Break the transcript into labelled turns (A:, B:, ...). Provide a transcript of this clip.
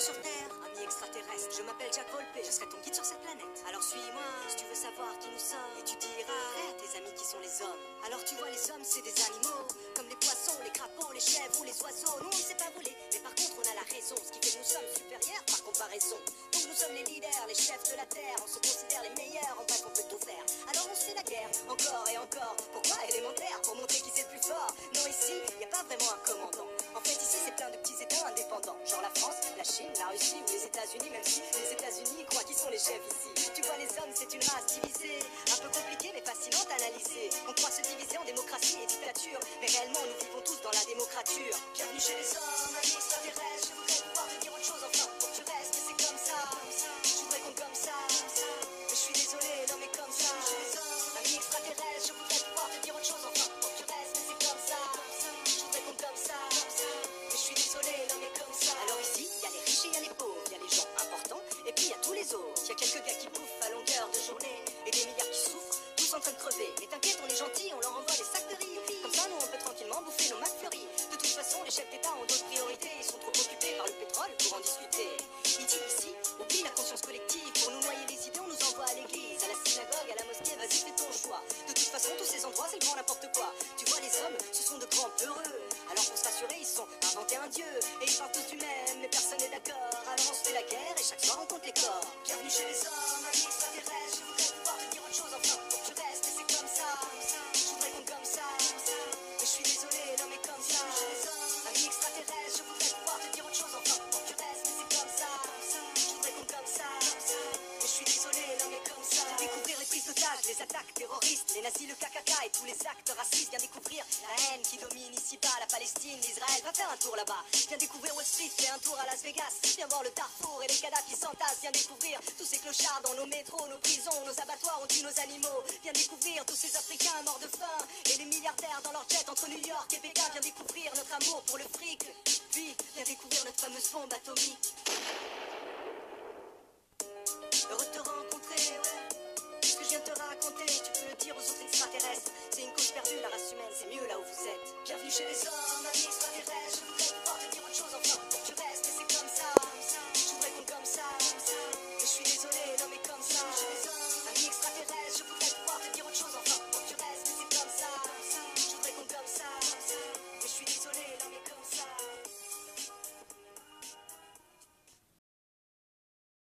A: sur ami extraterrestre. Je m'appelle Jack Volpe, je serai ton guide sur cette planète. Alors suis-moi, si tu veux savoir qui nous sommes. Et tu diras à tes amis qui sont les hommes. Alors tu vois, les hommes, c'est des animaux. Comme les poissons, les crapauds, les chèvres ou les oiseaux. Nous, on ne sait pas voler, mais par contre, on a la raison. Ce qui fait que nous sommes supérieurs par comparaison. Donc nous sommes les leaders, les chefs de la Terre. La Russie ou les États-Unis, même si les États-Unis croient qu'ils sont les chefs ici. Tu vois, les hommes, c'est une race divisée. Un peu compliquée, mais fascinante à analyser. On croit se diviser en démocratie et dictature. Mais réellement, nous vivons tous dans la démocrature. Bienvenue chez les hommes, quelques gars qui bouffent à longueur de journée, et des milliards qui souffrent, tous en train de crever. Mais t'inquiète, on est gentils, se la guerre et chaque soir on compte les corps. Bienvenue chez les hommes, amis extraterrestres. Je voudrais pouvoir te dire autre chose, enfin, les attaques terroristes, les nazis, le KKK et tous les actes racistes. Viens découvrir la haine qui domine ici-bas, la Palestine, l'Israël. Va faire un tour là-bas. Viens découvrir Wall Street, fais un tour à Las Vegas. Viens voir le Darfour et les cadavres qui s'entassent. Viens découvrir tous ces clochards dans nos métros, nos prisons, nos abattoirs, on tue nos animaux. Viens découvrir tous ces Africains morts de faim et les milliardaires dans leur jet entre New York et Pékin. Viens découvrir notre amour pour le fric. Puis, viens découvrir notre fameuse bombe atomique. te raconter, tu peux le dire aux autres extraterrestres. C'est une cause perdue, la race humaine, c'est mieux là où vous êtes. Bienvenue chez les hommes.